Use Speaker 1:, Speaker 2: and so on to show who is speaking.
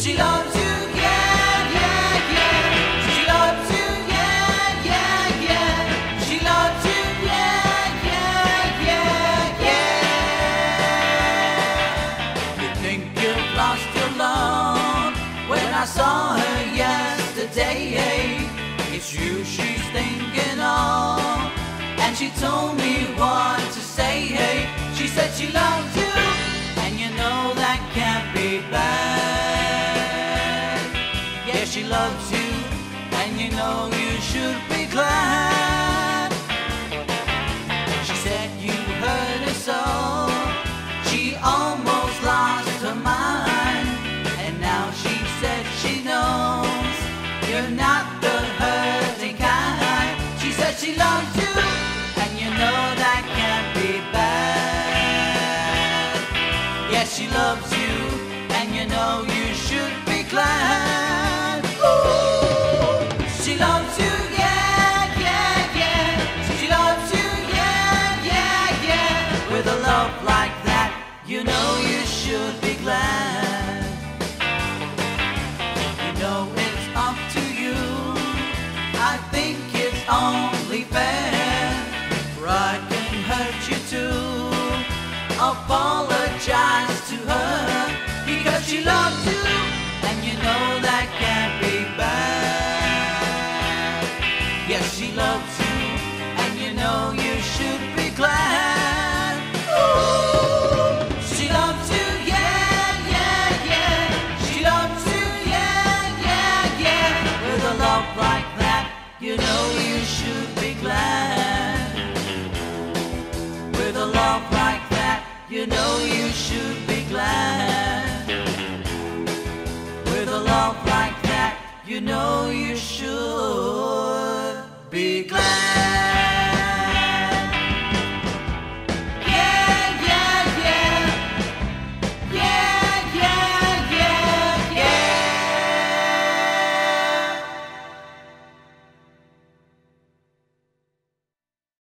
Speaker 1: She loves you, yeah, yeah, yeah. She loves you, yeah, yeah, yeah. She loves you, yeah, yeah, yeah, yeah. You think you've lost your love when I saw her yesterday. It's you she's thinking of, and she told me what to say. Hey, she said she loves you, Yeah, she loves you, and you know you should be glad. She said you hurt her so, she almost lost her mind, and now she said she knows you're not the hurting kind. She said she loves you, and you know that can't be bad. Yes, she loves you, and you know you should be glad. You know you should be glad. You know it's up to you. I think it's only fair. Pride can hurt you too. Apologize to her because she loves you, and you know that can't be bad. Yes, she loves you, You know you should be glad. With a love like that, you know you should be glad. With a love like that, you know you should be glad.